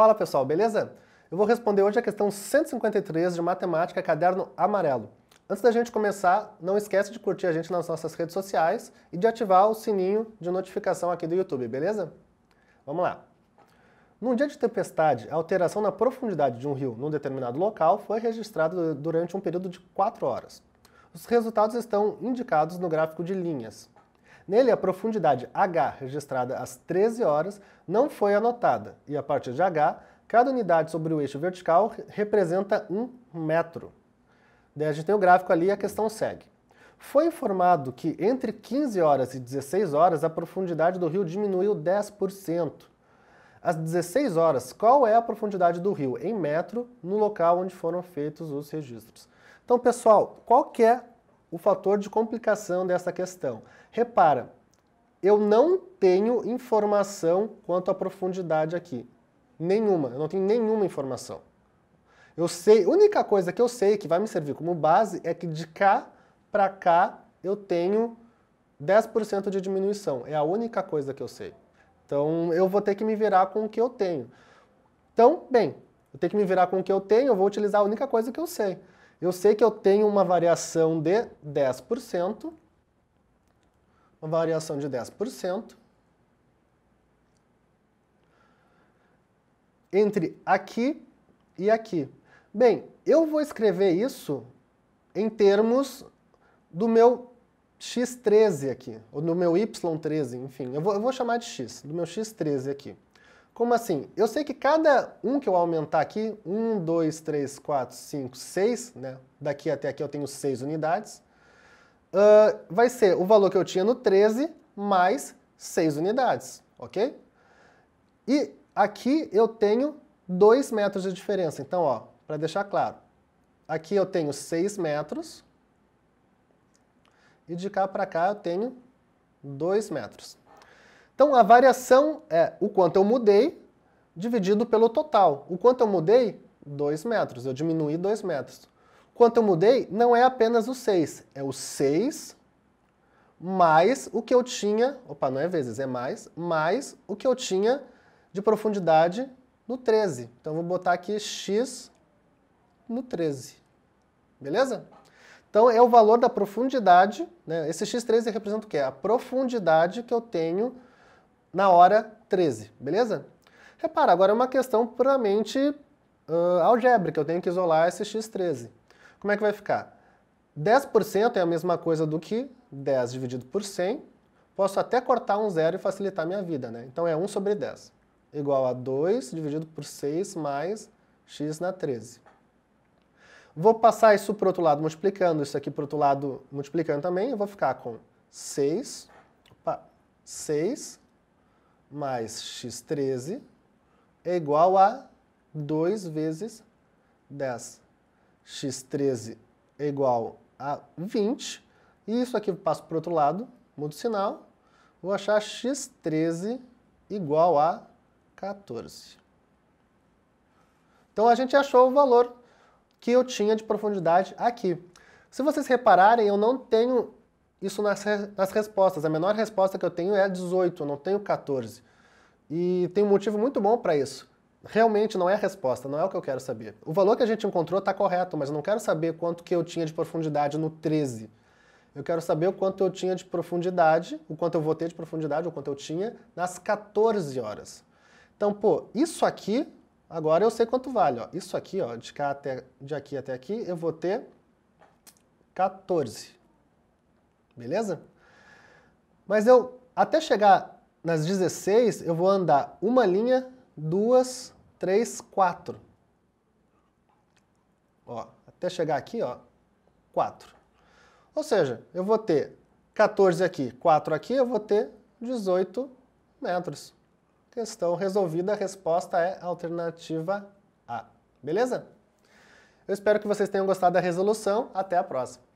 Fala pessoal, beleza? Eu vou responder hoje a questão 153 de Matemática Caderno Amarelo. Antes da gente começar, não esquece de curtir a gente nas nossas redes sociais e de ativar o sininho de notificação aqui do YouTube, beleza? Vamos lá. Num dia de tempestade, a alteração na profundidade de um rio num determinado local foi registrada durante um período de 4 horas. Os resultados estão indicados no gráfico de linhas. Nele, a profundidade H, registrada às 13 horas, não foi anotada, e a partir de H, cada unidade sobre o eixo vertical representa um metro. Daí a gente tem o gráfico ali e a questão segue. Foi informado que entre 15 horas e 16 horas a profundidade do rio diminuiu 10%. Às 16 horas, qual é a profundidade do rio em metro no local onde foram feitos os registros? Então, pessoal, qual é o fator de complicação dessa questão? Repara, eu não tenho informação quanto à profundidade aqui. Nenhuma, eu não tenho nenhuma informação. Eu sei, a única coisa que eu sei que vai me servir como base é que de cá para cá eu tenho 10% de diminuição. É a única coisa que eu sei. Então eu vou ter que me virar com o que eu tenho. Então, bem, eu tenho que me virar com o que eu tenho, eu vou utilizar a única coisa que eu sei. Eu sei que eu tenho uma variação de 10%, uma variação de 10%, entre aqui e aqui. Bem, eu vou escrever isso em termos do meu x13 aqui, ou do meu y13, enfim, eu vou, eu vou chamar de x, do meu x13 aqui. Como assim? Eu sei que cada um que eu aumentar aqui, 1, 2, 3, 4, 5, 6, né? daqui até aqui eu tenho 6 unidades, uh, vai ser o valor que eu tinha no 13 mais 6 unidades, ok? E aqui eu tenho 2 metros de diferença. Então, ó, para deixar claro, aqui eu tenho 6 metros e de cá para cá eu tenho 2 metros. Então, a variação é o quanto eu mudei dividido pelo total. O quanto eu mudei? 2 metros. Eu diminuí 2 metros. Quanto eu mudei não é apenas o 6, é o 6 mais o que eu tinha, opa, não é vezes, é mais, mais o que eu tinha de profundidade no 13. Então, vou botar aqui x no 13. Beleza? Então, é o valor da profundidade, né? esse x13 representa o quê? A profundidade que eu tenho na hora 13, beleza? Repara, agora é uma questão puramente uh, algébrica, eu tenho que isolar esse x13. Como é que vai ficar? 10% é a mesma coisa do que 10 dividido por 100. Posso até cortar um zero e facilitar a minha vida, né? Então é 1 sobre 10, igual a 2 dividido por 6 mais x na 13. Vou passar isso para o outro lado multiplicando, isso aqui para o outro lado multiplicando também, eu vou ficar com 6, opa, 6 mais x13 é igual a 2 vezes 10. x13 é igual a 20. E isso aqui eu passo para o outro lado, mudo o sinal. Vou achar x13 igual a 14. Então a gente achou o valor que eu tinha de profundidade aqui. Se vocês repararem, eu não tenho isso nas, nas respostas. A menor resposta que eu tenho é 18, eu não tenho 14. E tem um motivo muito bom para isso. Realmente não é a resposta, não é o que eu quero saber. O valor que a gente encontrou está correto, mas eu não quero saber quanto que eu tinha de profundidade no 13. Eu quero saber o quanto eu tinha de profundidade, o quanto eu vou ter de profundidade, o quanto eu tinha nas 14 horas. Então, pô, isso aqui, agora eu sei quanto vale. Ó. Isso aqui, ó, de, cá até, de aqui até aqui, eu vou ter 14. Beleza? Mas eu, até chegar nas 16, eu vou andar uma linha, duas, três, quatro. Ó, até chegar aqui, ó, quatro. Ou seja, eu vou ter 14 aqui, 4 aqui, eu vou ter 18 metros. Questão resolvida, a resposta é alternativa A. Beleza? Eu espero que vocês tenham gostado da resolução. Até a próxima.